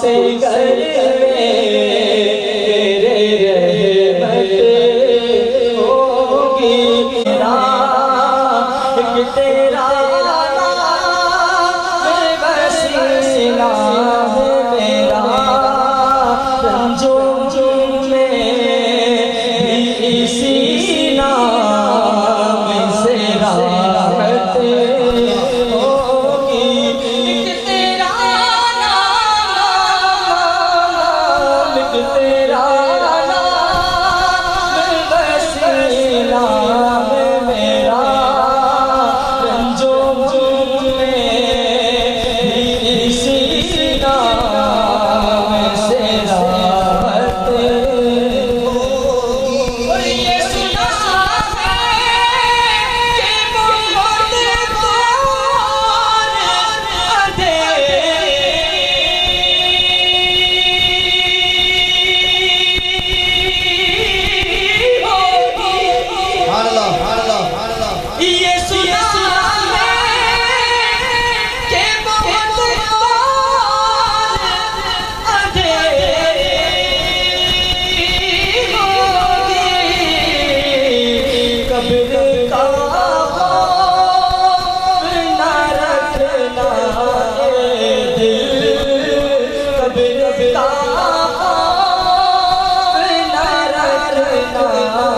سے تیرا 감사합니다.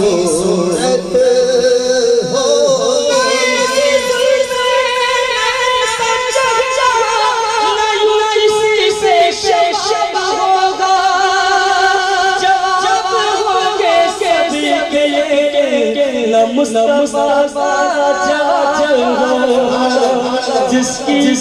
صورت ہو۔ جس کی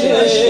Chega.